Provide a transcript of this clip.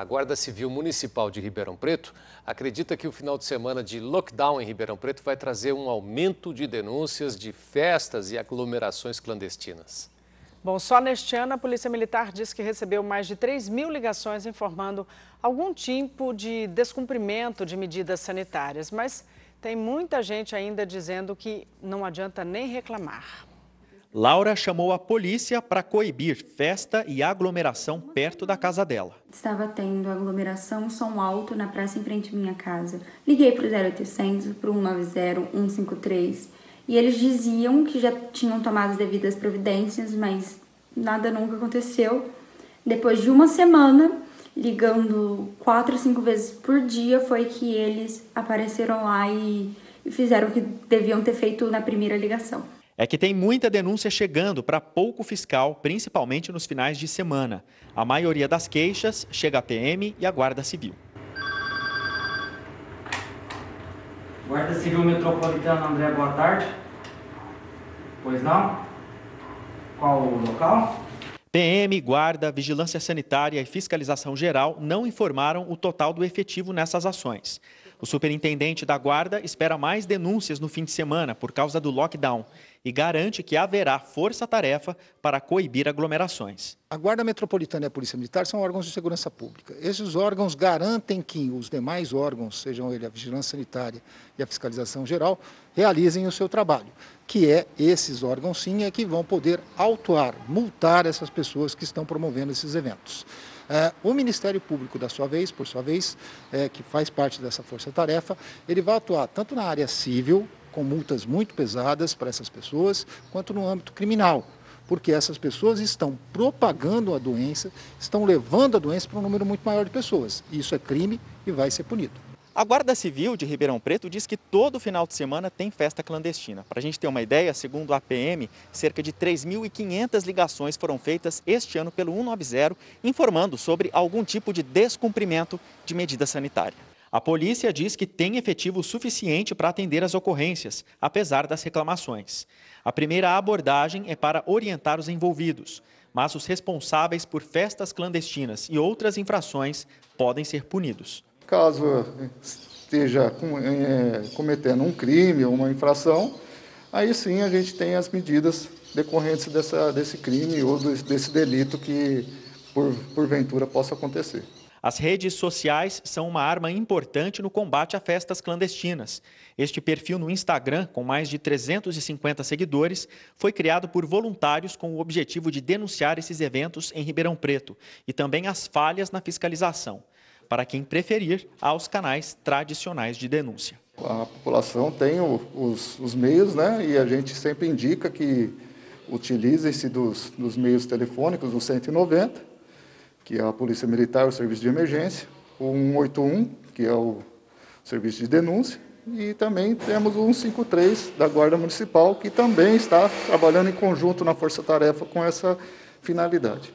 A Guarda Civil Municipal de Ribeirão Preto acredita que o final de semana de lockdown em Ribeirão Preto vai trazer um aumento de denúncias de festas e aglomerações clandestinas. Bom, só neste ano a Polícia Militar diz que recebeu mais de 3 mil ligações informando algum tipo de descumprimento de medidas sanitárias. Mas tem muita gente ainda dizendo que não adianta nem reclamar. Laura chamou a polícia para coibir festa e aglomeração perto da casa dela. Estava tendo aglomeração som alto na praça em frente à minha casa. Liguei para o 0800, para o 190, 153 e eles diziam que já tinham tomado as devidas providências, mas nada nunca aconteceu. Depois de uma semana, ligando quatro, cinco vezes por dia, foi que eles apareceram lá e, e fizeram o que deviam ter feito na primeira ligação é que tem muita denúncia chegando para pouco fiscal, principalmente nos finais de semana. A maioria das queixas chega à PM e à Guarda Civil. Guarda Civil Metropolitana André, boa tarde. Pois não? Qual o local? PM, Guarda, Vigilância Sanitária e Fiscalização Geral não informaram o total do efetivo nessas ações. O superintendente da Guarda espera mais denúncias no fim de semana por causa do lockdown e garante que haverá força-tarefa para coibir aglomerações. A Guarda Metropolitana e a Polícia Militar são órgãos de segurança pública. Esses órgãos garantem que os demais órgãos, sejam eles a Vigilância Sanitária e a Fiscalização Geral, realizem o seu trabalho, que é esses órgãos sim é que vão poder autuar, multar essas pessoas que estão promovendo esses eventos. É, o Ministério Público, da sua vez, por sua vez, é, que faz parte dessa força-tarefa, ele vai atuar tanto na área civil, com multas muito pesadas para essas pessoas, quanto no âmbito criminal, porque essas pessoas estão propagando a doença, estão levando a doença para um número muito maior de pessoas. Isso é crime e vai ser punido. A Guarda Civil de Ribeirão Preto diz que todo final de semana tem festa clandestina. Para a gente ter uma ideia, segundo a PM, cerca de 3.500 ligações foram feitas este ano pelo 190, informando sobre algum tipo de descumprimento de medida sanitária. A polícia diz que tem efetivo suficiente para atender as ocorrências, apesar das reclamações. A primeira abordagem é para orientar os envolvidos, mas os responsáveis por festas clandestinas e outras infrações podem ser punidos. Caso esteja é, cometendo um crime ou uma infração, aí sim a gente tem as medidas decorrentes dessa, desse crime ou desse delito que, por, porventura, possa acontecer. As redes sociais são uma arma importante no combate a festas clandestinas. Este perfil no Instagram, com mais de 350 seguidores, foi criado por voluntários com o objetivo de denunciar esses eventos em Ribeirão Preto e também as falhas na fiscalização para quem preferir, aos canais tradicionais de denúncia. A população tem os, os, meios, né? E a gente sempre indica que utilizem-se dos, dos meios telefônicos, do 190, que é a Polícia Militar, o Serviço de Emergência, o 181, que é o Serviço de Denúncia, e também temos o 153 da Guarda Municipal, que também está trabalhando em conjunto na Força Tarefa com essa finalidade.